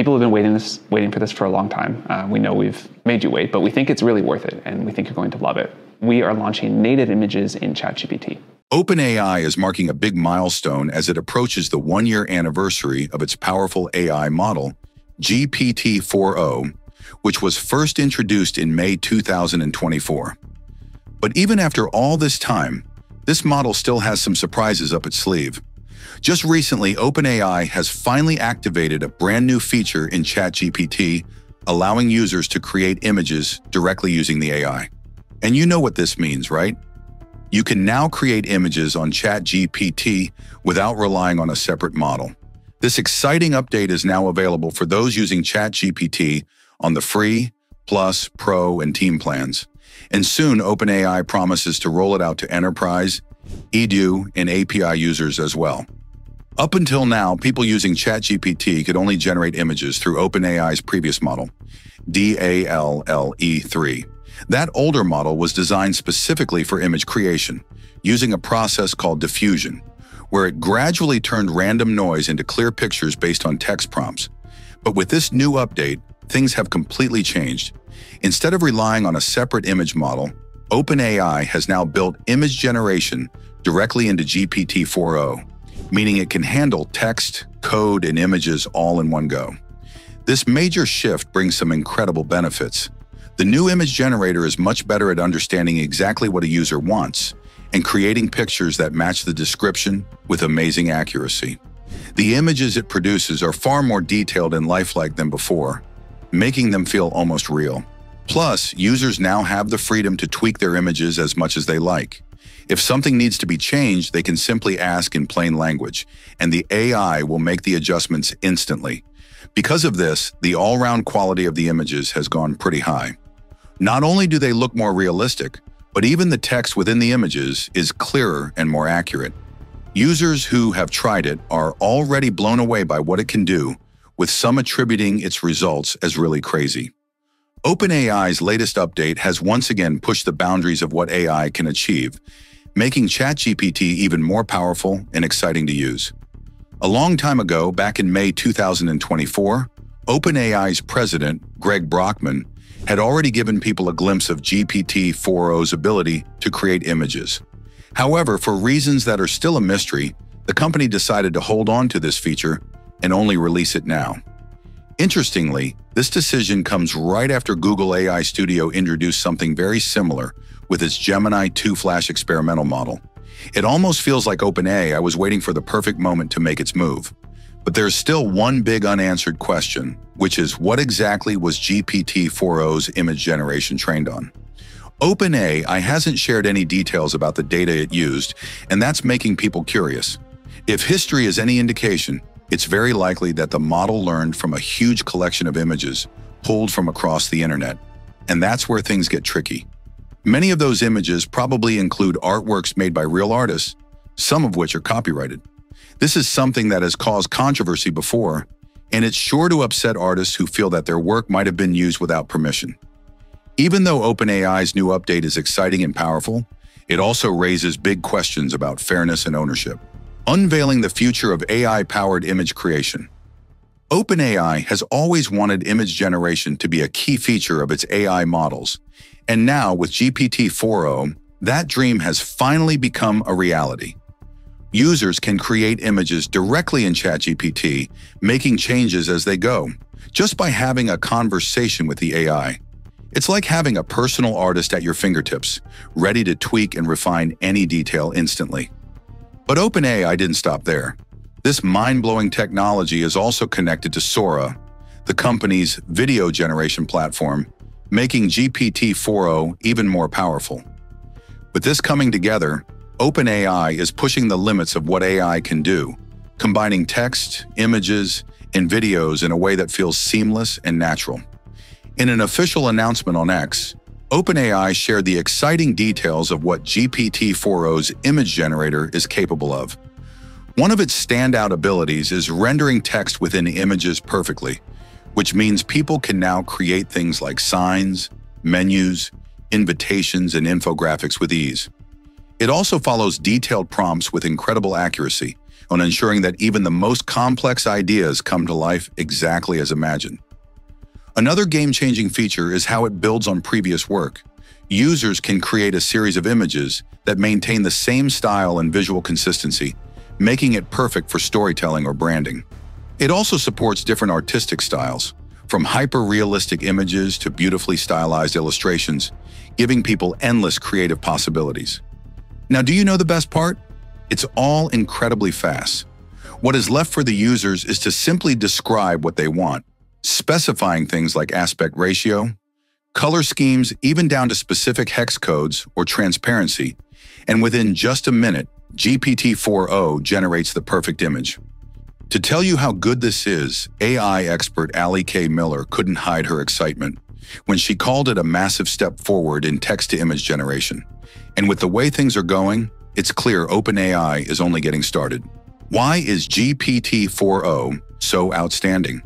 People have been waiting this, waiting for this for a long time. Uh, we know we've made you wait, but we think it's really worth it, and we think you're going to love it. We are launching native images in ChatGPT. OpenAI is marking a big milestone as it approaches the one-year anniversary of its powerful AI model, GPT-4o, which was first introduced in May 2024. But even after all this time, this model still has some surprises up its sleeve. Just recently, OpenAI has finally activated a brand new feature in ChatGPT, allowing users to create images directly using the AI. And you know what this means, right? You can now create images on ChatGPT without relying on a separate model. This exciting update is now available for those using ChatGPT on the free, Plus, Pro, and Team plans. And soon, OpenAI promises to roll it out to enterprise, edu, and API users as well. Up until now, people using ChatGPT could only generate images through OpenAI's previous model, DALL-E3. That older model was designed specifically for image creation, using a process called diffusion, where it gradually turned random noise into clear pictures based on text prompts. But with this new update, things have completely changed. Instead of relying on a separate image model, OpenAI has now built image generation directly into GPT-4o, meaning it can handle text, code, and images all in one go. This major shift brings some incredible benefits. The new image generator is much better at understanding exactly what a user wants and creating pictures that match the description with amazing accuracy. The images it produces are far more detailed and lifelike than before, making them feel almost real. Plus, users now have the freedom to tweak their images as much as they like. If something needs to be changed, they can simply ask in plain language, and the AI will make the adjustments instantly. Because of this, the all-round quality of the images has gone pretty high. Not only do they look more realistic, but even the text within the images is clearer and more accurate. Users who have tried it are already blown away by what it can do, with some attributing its results as really crazy. OpenAI's latest update has once again pushed the boundaries of what AI can achieve, making ChatGPT even more powerful and exciting to use. A long time ago, back in May 2024, OpenAI's president, Greg Brockman, had already given people a glimpse of GPT-4o's ability to create images. However, for reasons that are still a mystery, the company decided to hold on to this feature and only release it now. Interestingly, this decision comes right after Google AI Studio introduced something very similar with its Gemini 2 Flash experimental model. It almost feels like OpenAI was waiting for the perfect moment to make its move. But there's still one big unanswered question, which is what exactly was GPT-4o's image generation trained on? OpenAI hasn't shared any details about the data it used, and that's making people curious. If history is any indication, it's very likely that the model learned from a huge collection of images pulled from across the internet. And that's where things get tricky. Many of those images probably include artworks made by real artists, some of which are copyrighted. This is something that has caused controversy before, and it's sure to upset artists who feel that their work might have been used without permission. Even though OpenAI's new update is exciting and powerful, it also raises big questions about fairness and ownership. Unveiling the future of AI-powered image creation. OpenAI has always wanted image generation to be a key feature of its AI models, and now with GPT-4o, that dream has finally become a reality. Users can create images directly in ChatGPT, making changes as they go, just by having a conversation with the AI. It's like having a personal artist at your fingertips, ready to tweak and refine any detail instantly. But OpenAI didn't stop there. This mind-blowing technology is also connected to Sora, the company's video generation platform, making GPT-4o even more powerful. With this coming together, OpenAI is pushing the limits of what AI can do, combining text, images, and videos in a way that feels seamless and natural. In an official announcement on X, OpenAI shared the exciting details of what GPT-4o's image generator is capable of. One of its standout abilities is rendering text within images perfectly, which means people can now create things like signs, menus, invitations, and infographics with ease. It also follows detailed prompts with incredible accuracy, on ensuring that even the most complex ideas come to life exactly as imagined. Another game-changing feature is how it builds on previous work. Users can create a series of images that maintain the same style and visual consistency, making it perfect for storytelling or branding. It also supports different artistic styles, from hyper-realistic images to beautifully stylized illustrations, giving people endless creative possibilities. Now, do you know the best part? It's all incredibly fast. What is left for the users is to simply describe what they want, specifying things like aspect ratio, color schemes even down to specific hex codes or transparency, and within just a minute, GPT-4o generates the perfect image. To tell you how good this is, AI expert Allie K. Miller couldn't hide her excitement when she called it a massive step forward in text-to-image generation. And with the way things are going, it's clear OpenAI is only getting started. Why is GPT-4o so outstanding?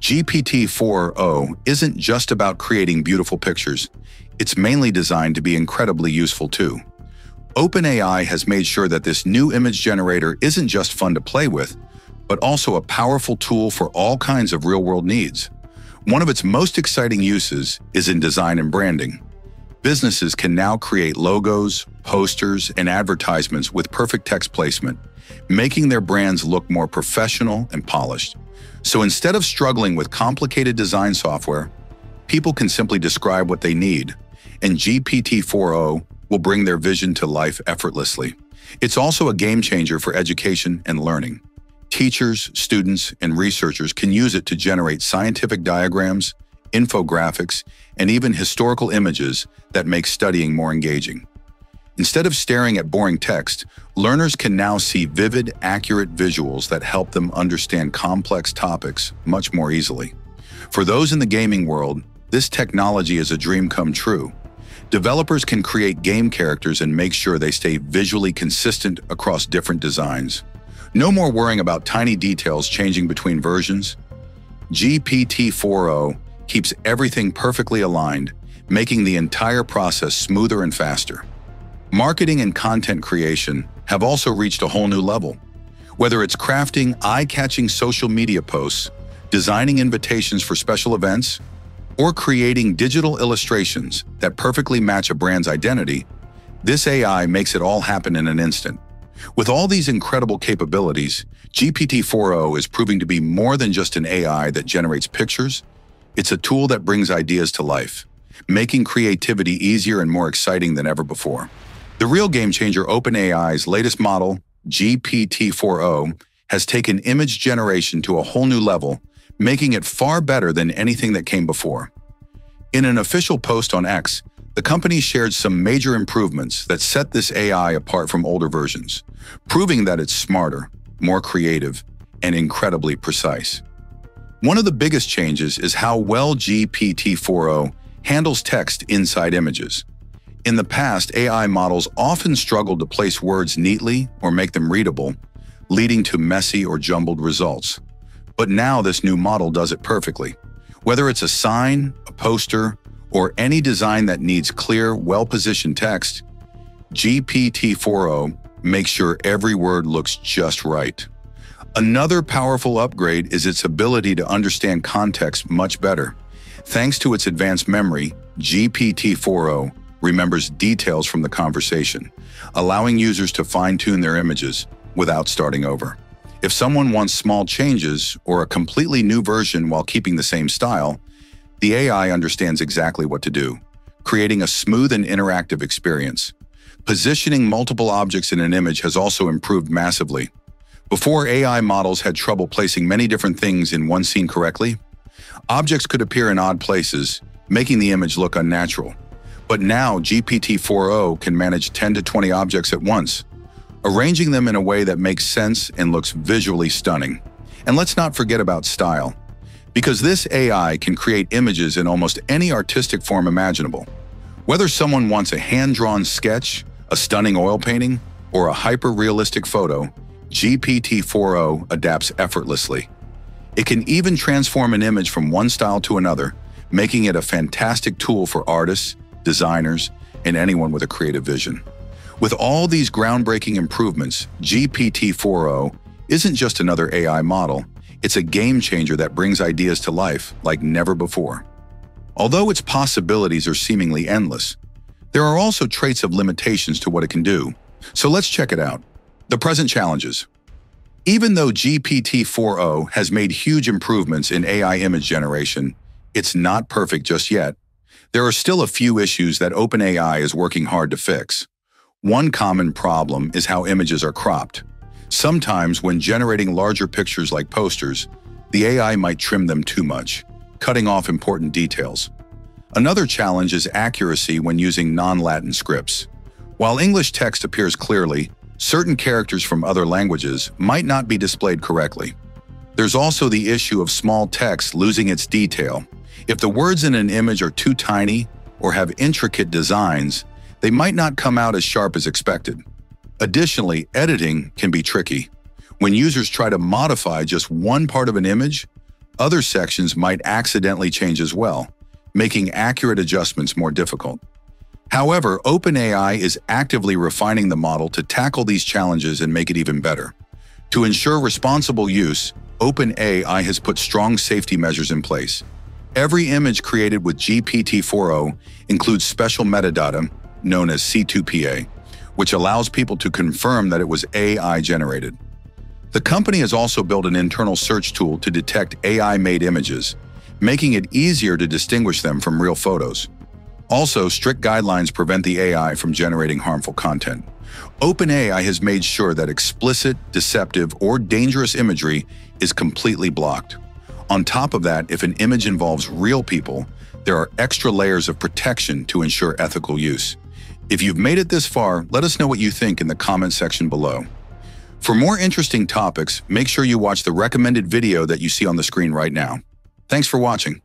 GPT-4o isn't just about creating beautiful pictures. It's mainly designed to be incredibly useful too. OpenAI has made sure that this new image generator isn't just fun to play with, but also a powerful tool for all kinds of real-world needs. One of its most exciting uses is in design and branding. Businesses can now create logos, posters, and advertisements with perfect text placement, making their brands look more professional and polished. So instead of struggling with complicated design software, people can simply describe what they need, and GPT-4o will bring their vision to life effortlessly. It's also a game changer for education and learning. Teachers, students, and researchers can use it to generate scientific diagrams, infographics, and even historical images that make studying more engaging. Instead of staring at boring text, learners can now see vivid, accurate visuals that help them understand complex topics much more easily. For those in the gaming world, this technology is a dream come true. Developers can create game characters and make sure they stay visually consistent across different designs. No more worrying about tiny details changing between versions. GPT-4o keeps everything perfectly aligned, making the entire process smoother and faster. Marketing and content creation have also reached a whole new level. Whether it's crafting eye-catching social media posts, designing invitations for special events, or creating digital illustrations that perfectly match a brand's identity, this AI makes it all happen in an instant. With all these incredible capabilities, GPT-4o is proving to be more than just an AI that generates pictures. It's a tool that brings ideas to life, making creativity easier and more exciting than ever before. The real game changer OpenAI's latest model, GPT-4o, has taken image generation to a whole new level, making it far better than anything that came before. In an official post on X, the company shared some major improvements that set this AI apart from older versions, proving that it's smarter, more creative, and incredibly precise. One of the biggest changes is how well GPT-4o handles text inside images. In the past, AI models often struggled to place words neatly or make them readable, leading to messy or jumbled results. But now this new model does it perfectly. Whether it's a sign, a poster, or any design that needs clear, well-positioned text, GPT-4o makes sure every word looks just right. Another powerful upgrade is its ability to understand context much better. Thanks to its advanced memory, GPT-4o remembers details from the conversation, allowing users to fine-tune their images without starting over. If someone wants small changes or a completely new version while keeping the same style, the AI understands exactly what to do, creating a smooth and interactive experience. Positioning multiple objects in an image has also improved massively. Before AI models had trouble placing many different things in one scene correctly, objects could appear in odd places, making the image look unnatural. But now GPT-4o can manage 10 to 20 objects at once, arranging them in a way that makes sense and looks visually stunning. And let's not forget about style because this AI can create images in almost any artistic form imaginable. Whether someone wants a hand-drawn sketch, a stunning oil painting, or a hyper-realistic photo, GPT-4o adapts effortlessly. It can even transform an image from one style to another, making it a fantastic tool for artists, designers, and anyone with a creative vision. With all these groundbreaking improvements, GPT-4o isn't just another AI model, it's a game changer that brings ideas to life like never before. Although its possibilities are seemingly endless, there are also traits of limitations to what it can do. So let's check it out. The present challenges. Even though GPT-4o has made huge improvements in AI image generation, it's not perfect just yet. There are still a few issues that OpenAI is working hard to fix. One common problem is how images are cropped. Sometimes when generating larger pictures like posters, the AI might trim them too much, cutting off important details. Another challenge is accuracy when using non-Latin scripts. While English text appears clearly, certain characters from other languages might not be displayed correctly. There's also the issue of small text losing its detail. If the words in an image are too tiny or have intricate designs, they might not come out as sharp as expected. Additionally, editing can be tricky. When users try to modify just one part of an image, other sections might accidentally change as well, making accurate adjustments more difficult. However, OpenAI is actively refining the model to tackle these challenges and make it even better. To ensure responsible use, OpenAI has put strong safety measures in place. Every image created with GPT-4o includes special metadata known as C2PA, which allows people to confirm that it was AI generated. The company has also built an internal search tool to detect AI-made images, making it easier to distinguish them from real photos. Also, strict guidelines prevent the AI from generating harmful content. OpenAI has made sure that explicit, deceptive, or dangerous imagery is completely blocked. On top of that, if an image involves real people, there are extra layers of protection to ensure ethical use. If you've made it this far, let us know what you think in the comment section below. For more interesting topics, make sure you watch the recommended video that you see on the screen right now. Thanks for watching.